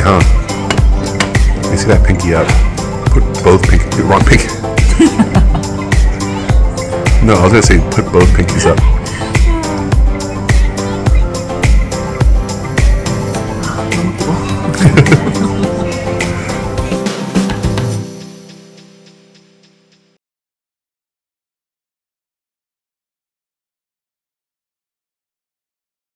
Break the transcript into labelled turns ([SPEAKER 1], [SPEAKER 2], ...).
[SPEAKER 1] huh? You see that pinky up? Put both pinky. Wrong pinky. no, I was gonna say put both pinkies up.